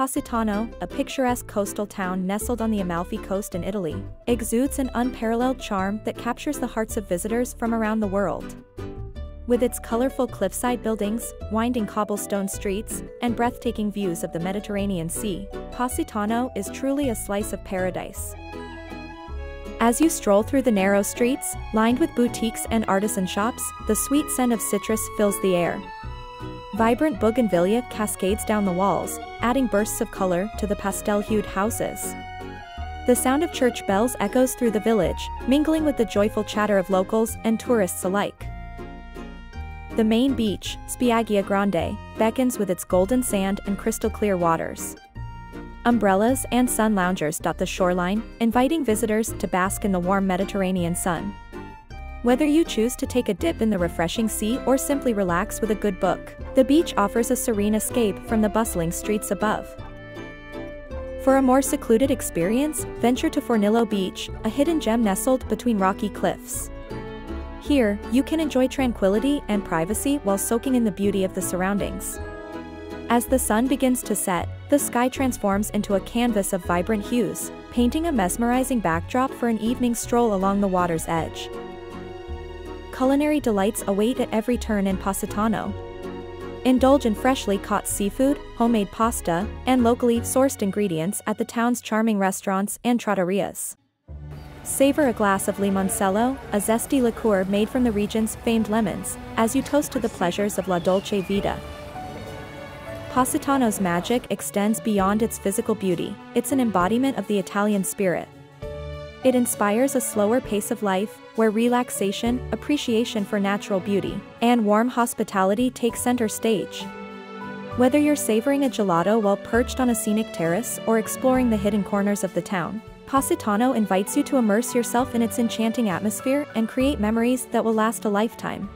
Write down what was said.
Positano, a picturesque coastal town nestled on the Amalfi Coast in Italy, exudes an unparalleled charm that captures the hearts of visitors from around the world. With its colorful cliffside buildings, winding cobblestone streets, and breathtaking views of the Mediterranean Sea, Positano is truly a slice of paradise. As you stroll through the narrow streets, lined with boutiques and artisan shops, the sweet scent of citrus fills the air. Vibrant bougainvillea cascades down the walls, adding bursts of color to the pastel-hued houses. The sound of church bells echoes through the village, mingling with the joyful chatter of locals and tourists alike. The main beach, Spiaggia Grande, beckons with its golden sand and crystal-clear waters. Umbrellas and sun loungers dot the shoreline, inviting visitors to bask in the warm Mediterranean sun. Whether you choose to take a dip in the refreshing sea or simply relax with a good book, the beach offers a serene escape from the bustling streets above. For a more secluded experience, venture to Fornillo Beach, a hidden gem nestled between rocky cliffs. Here, you can enjoy tranquility and privacy while soaking in the beauty of the surroundings. As the sun begins to set, the sky transforms into a canvas of vibrant hues, painting a mesmerizing backdrop for an evening stroll along the water's edge. Culinary delights await at every turn in Positano. Indulge in freshly caught seafood, homemade pasta, and locally sourced ingredients at the town's charming restaurants and trattorias. Savor a glass of limoncello, a zesty liqueur made from the region's famed lemons, as you toast to the pleasures of La Dolce Vita. Positano's magic extends beyond its physical beauty, it's an embodiment of the Italian spirit. It inspires a slower pace of life, where relaxation, appreciation for natural beauty, and warm hospitality take center stage. Whether you're savoring a gelato while perched on a scenic terrace or exploring the hidden corners of the town, Positano invites you to immerse yourself in its enchanting atmosphere and create memories that will last a lifetime.